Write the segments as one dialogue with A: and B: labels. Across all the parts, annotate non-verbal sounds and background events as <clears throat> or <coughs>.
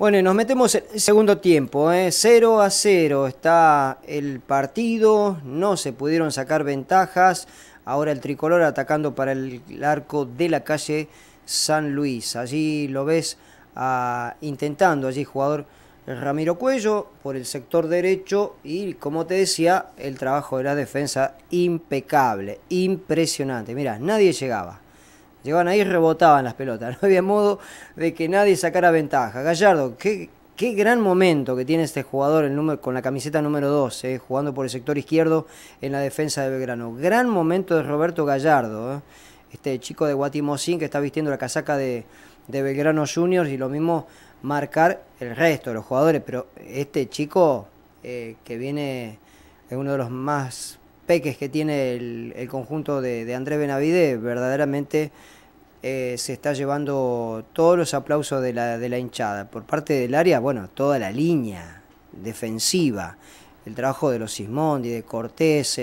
A: Bueno, y nos metemos en el segundo tiempo, ¿eh? 0 a 0 está el partido, no se pudieron sacar ventajas, ahora el tricolor atacando para el arco de la calle San Luis, allí lo ves ah, intentando, allí jugador Ramiro Cuello por el sector derecho y como te decía, el trabajo de la defensa impecable, impresionante, mira, nadie llegaba. Llegaban ahí y rebotaban las pelotas. <laughs> No había modo de que nadie sacara ventaja. Gallardo, qué, qué gran momento que tiene este jugador el número, con la camiseta número 2, eh, jugando por el sector izquierdo en la defensa de Belgrano. Gran momento de Roberto Gallardo, eh. este chico de Guatimosín que está vistiendo la casaca de, de Belgrano Juniors y lo mismo marcar el resto de los jugadores. Pero este chico eh, que viene, es uno de los más peques que tiene el, conjunto de, de, Andrés Benavide, verdaderamente eh, se está llevando todos los aplausos de la, de la hinchada. Por parte del área, bueno, toda la línea defensiva, el trabajo de los Sismondi, de Cortés,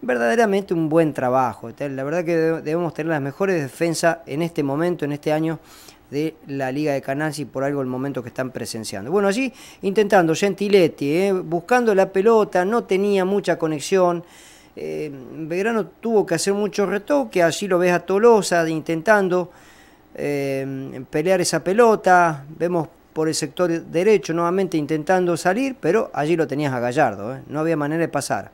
A: verdaderamente un buen trabajo. La verdad que debemos tener las mejores defensas en este momento, en este año de la Liga de Canals y por algo el momento que están presenciando. Bueno, allí intentando Gentiletti, eh, buscando la pelota, no tenía mucha conexión. Eh, Belgrano tuvo que hacer mucho retoque, allí lo ves a Tolosa intentando eh, pelear esa pelota, vemos por el sector derecho nuevamente intentando salir, pero allí lo tenías a Gallardo, ¿eh? no había manera de pasar.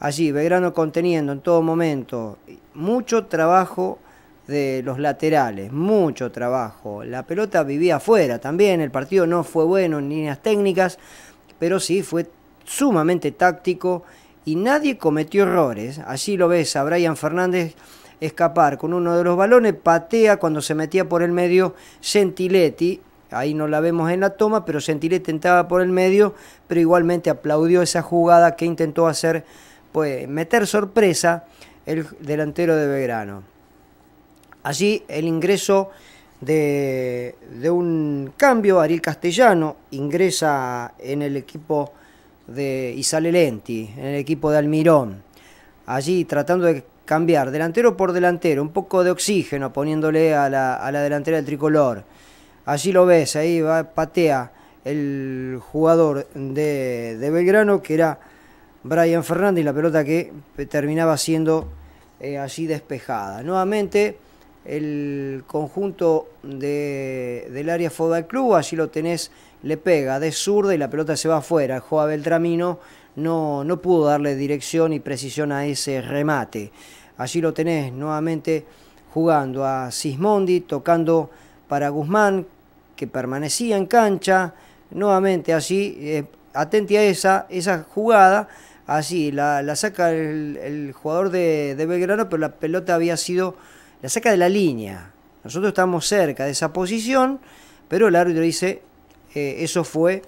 A: Allí Belgrano conteniendo en todo momento, mucho trabajo de los laterales, mucho trabajo. La pelota vivía afuera también, el partido no fue bueno en líneas técnicas, pero sí fue sumamente táctico y nadie cometió errores. Allí lo ves a Brian Fernández escapar con uno de los balones, patea cuando se metía por el medio Gentiletti, ahí no la vemos en la toma, pero Gentiletti entraba por el medio, pero igualmente aplaudió esa jugada que intentó hacer, pues meter sorpresa el delantero de Belgrano. Allí el ingreso de, de un cambio, Ariel Castellano ingresa en el equipo de, y sale Lenti en el equipo de Almirón. Allí tratando de cambiar delantero por delantero, un poco de oxígeno poniéndole a la, a la delantera del tricolor. Allí lo ves, ahí va, patea el jugador de, de Belgrano que era Brian Fernández y la pelota que terminaba siendo eh, allí despejada. Nuevamente el conjunto de, del área Fútbol Club, allí lo tenés le pega de zurda y la pelota se va afuera. El Joa Beltramino no, no pudo darle dirección y precisión a ese remate. Allí lo tenés nuevamente jugando a Sismondi, tocando para Guzmán, que permanecía en cancha. Nuevamente allí, eh, atenti a esa, esa jugada. Allí la, la saca el, jugador de, de Belgrano, pero la pelota había sido, la saca de la línea. Nosotros estamos cerca de esa posición, pero el árbitro dice eh, eso fue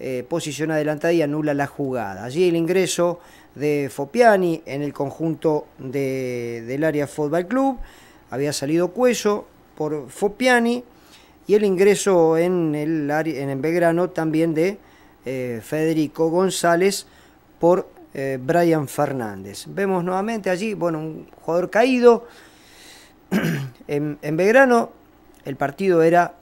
A: eh, posición adelantada y anula la jugada. Allí el ingreso de Fopiani en el conjunto del área Fútbol Club, había salido Cuello por Fopiani y el ingreso en el, en el Belgrano también de eh, Federico González por Brian Fernández. Vemos nuevamente allí, bueno, un jugador caído. <clears throat> en, Belgrano el partido era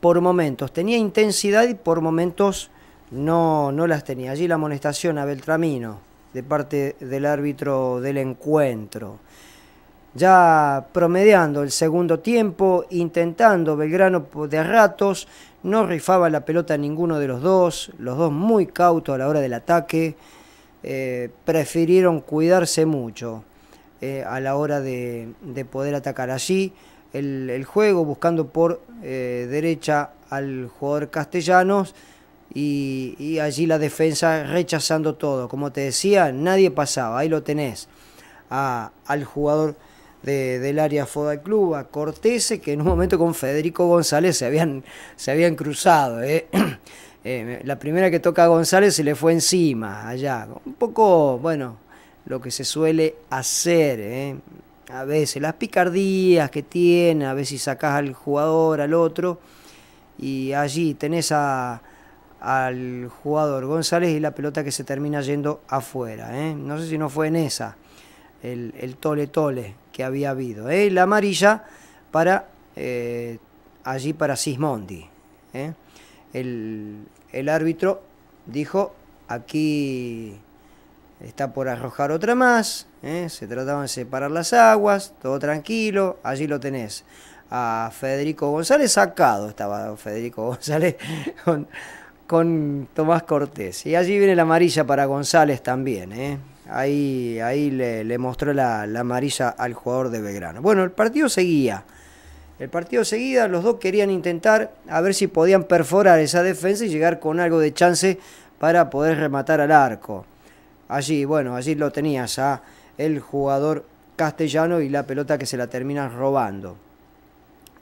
A: por momentos tenía intensidad y por momentos no, no las tenía. Allí la amonestación a Beltramino de parte del árbitro del encuentro. Ya promediando el segundo tiempo, intentando Belgrano de ratos, no rifaba la pelota ninguno de los dos, los dos muy cautos a la hora del ataque, eh, prefirieron cuidarse mucho eh, a la hora de, de poder atacar allí el, juego, buscando por eh, derecha al jugador castellanos y, allí la defensa rechazando todo. Como te decía, nadie pasaba, ahí lo tenés, al jugador del área Foda Club, a Cortese, que en un momento con Federico González se habían, se habían cruzado. Eh, <coughs> la primera que toca a González se le fue encima, allá. Un poco, bueno, lo que se suele hacer a veces las picardías que tiene, a veces sacás al jugador, al otro, y allí tenés a, al jugador González y la pelota que se termina yendo afuera. ¿eh? No sé si no fue en esa, el, el tole tole que había habido. ¿eh? La amarilla para eh, allí para Sismondi. ¿eh? El, el árbitro dijo, aquí está por arrojar otra más, ¿eh? se trataban de separar las aguas, todo tranquilo, allí lo tenés. A Federico González sacado estaba Federico <laughs> González con, con Tomás Cortés. Y allí viene la amarilla para González también. ¿eh? Ahí, ahí le, mostró la, la, amarilla al jugador de Belgrano. Bueno, el partido seguía. El partido seguía, los dos querían intentar a ver si podían perforar esa defensa y llegar con algo de chance para poder rematar al arco. Allí, bueno, allí lo tenías a el jugador castellano y la pelota que se la termina robando.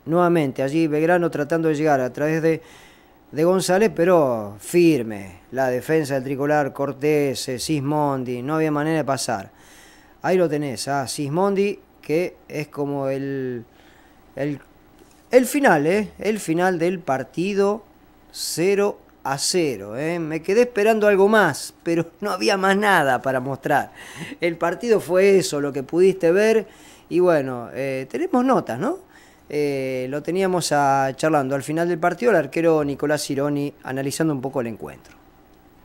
A: Nuevamente, allí Belgrano tratando de llegar a través de de González, pero firme. La defensa del tricolor, Cortés, eh, Sismondi, no había manera de pasar. Ahí lo tenés, a Sismondi, que es como el, el, el final, ¿eh? el final del partido 0 a 0. ¿eh? Me quedé esperando algo más, pero <laughs> no había más nada para mostrar. El partido fue eso, lo que pudiste ver. Y bueno, eh, tenemos notas, ¿no? Eh, lo teníamos a, charlando al final del partido el arquero Nicolás Cironi analizando un poco el encuentro.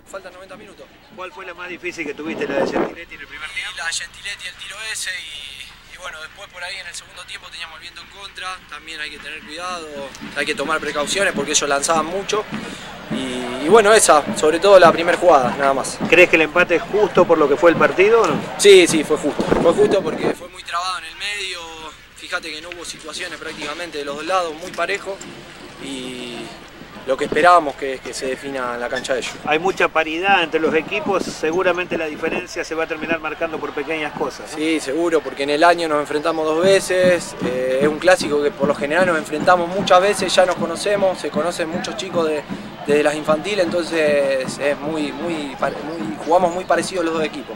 B: Faltan 90 minutos.
C: ¿Cuál fue la más difícil que tuviste, la de Gentiletti en el primer tiempo?
B: La de Gentiletti, el tiro ese y, bueno, después por ahí en el segundo tiempo teníamos el viento en contra, también hay que tener cuidado, hay que tomar precauciones porque ellos lanzaban mucho y, bueno, esa, sobre todo la primera jugada, nada más.
C: ¿Crees que el empate es justo por lo que fue el partido o no?
B: Sí, sí, fue justo, fue justo porque fue muy trabado en el medio, Fíjate que no hubo situaciones prácticamente de los dos lados, muy parejo y lo que esperábamos que, que se defina la cancha de ellos.
C: Hay mucha paridad entre los equipos, seguramente la diferencia se va a terminar marcando por pequeñas cosas.
B: Sí, seguro, porque en el año nos enfrentamos dos veces, eh, es un clásico que por lo general nos enfrentamos muchas veces, ya nos conocemos, se conocen muchos chicos de, desde las infantiles, entonces es muy, muy, muy, jugamos muy parecidos los dos equipos.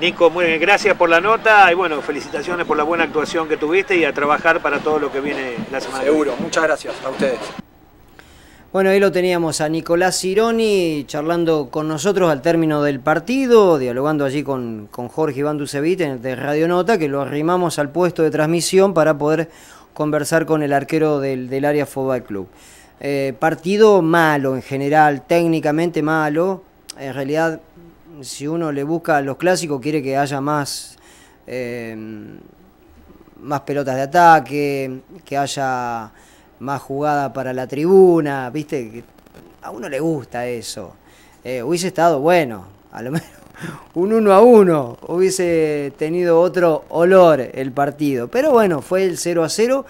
C: Nico, muy bien, gracias por la nota y bueno, felicitaciones por la buena actuación que tuviste y a trabajar para todo lo que viene la semana.
B: Seguro, muchas gracias a ustedes.
A: Bueno, ahí lo teníamos a Nicolás Cironi charlando con nosotros al término del partido, dialogando allí con, con Jorge Iván Ducevit de Radio Nota, que lo arrimamos al puesto de transmisión para poder conversar con el arquero del, del área Fútbol Club. Eh, partido malo en general, técnicamente malo. En realidad si uno le busca los clásicos, quiere que haya más, eh, más pelotas de ataque, que haya más jugada para la tribuna, ¿viste? A uno le gusta eso. Eh, hubiese estado bueno, a lo <laughs> menos un uno a uno, hubiese tenido otro olor el partido. Pero bueno, fue el 0 a 0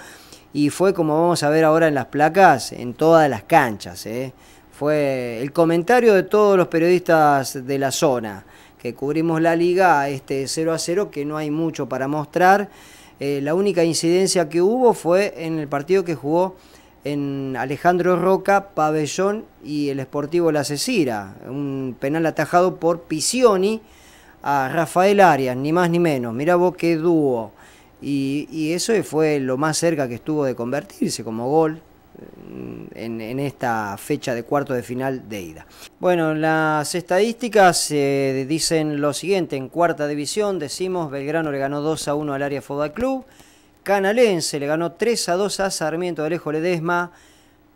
A: y fue como vamos a ver ahora en las placas, en todas las canchas. ¿eh? fue el comentario de todos los periodistas de la zona que cubrimos la liga, este 0 a 0, que no hay mucho para mostrar. Eh, la única incidencia que hubo fue en el partido que jugó en Alejandro Roca, Pabellón y el Sportivo La Cecira, un penal atajado por Pisioni a Rafael Arias, ni más ni menos. Mirá vos qué dúo. Y, eso fue lo más cerca que estuvo de convertirse como gol en, esta fecha de cuarto de final de ida. Bueno, las estadísticas eh, dicen lo siguiente, en cuarta división decimos Belgrano le ganó 2 a 1 al área Fútbol Club, Canalense le ganó 3 a 2 a Sarmiento de Alejo Ledesma,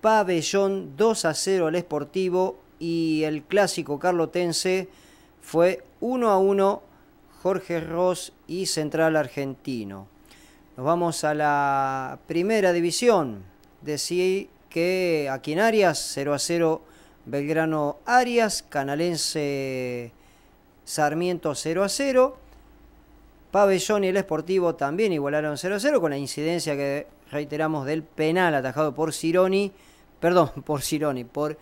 A: Pabellón 2 a 0 al Esportivo y el clásico carlotense fue 1 a 1 Jorge Ross y Central Argentino. Nos vamos a la primera división decía que aquí en Arias, 0 a 0 Belgrano Arias, Canalense Sarmiento 0 a 0. Pabellón y el Esportivo también igualaron 0 a 0 con la incidencia que reiteramos del penal atajado por Cironi, perdón, <laughs> por Cironi, por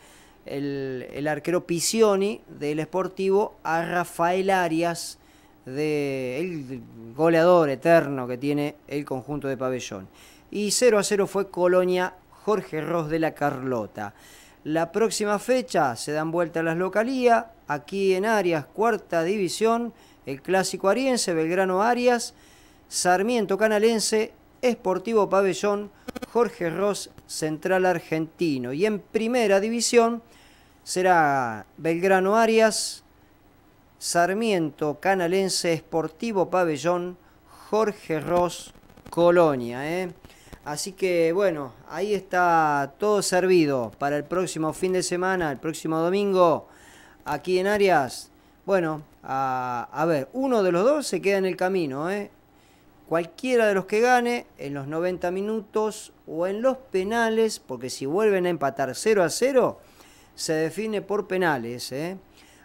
A: el, el arquero Pisioni del Esportivo a Rafael Arias, de, el goleador eterno que tiene el conjunto de Pabellón y 0 a 0 fue Colonia Jorge Ross de la Carlota. La próxima fecha se dan vuelta las localías, aquí en Arias, cuarta división, el clásico ariense, Belgrano Arias, Sarmiento Canalense, Esportivo Pabellón, Jorge Ross Central Argentino. Y en primera división será Belgrano Arias, Sarmiento Canalense, Esportivo Pabellón, Jorge Ross Colonia. ¿eh? Así que bueno, ahí está todo servido para el próximo fin de semana, el próximo domingo, aquí en Arias. Bueno, a, ver, uno de los dos se queda en el camino, ¿eh? Cualquiera de los que gane en los 90 minutos o en los penales, porque si vuelven a empatar 0 a 0, se define por penales. ¿eh?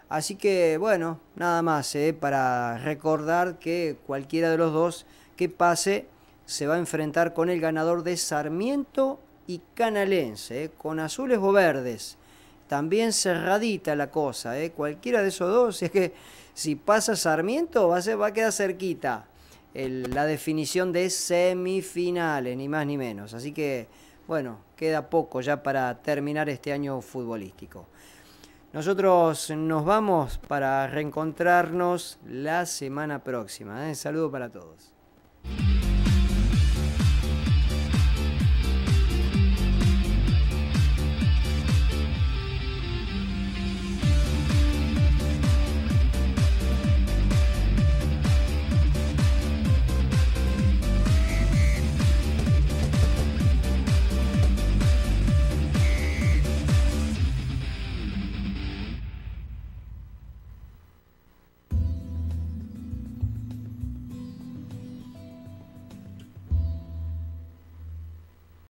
A: Así que bueno, nada más ¿eh? para recordar que cualquiera de los dos que pase se va a enfrentar con el ganador de Sarmiento y Canalense, ¿eh? con azules o verdes. También cerradita la cosa, ¿eh? cualquiera de esos dos, <laughs> es que si pasa Sarmiento va a, va a quedar cerquita la definición de semifinales, ni más ni menos. Así que, bueno, queda poco ya para terminar este año futbolístico. Nosotros nos vamos para reencontrarnos la semana próxima. ¿eh? Saludo para todos.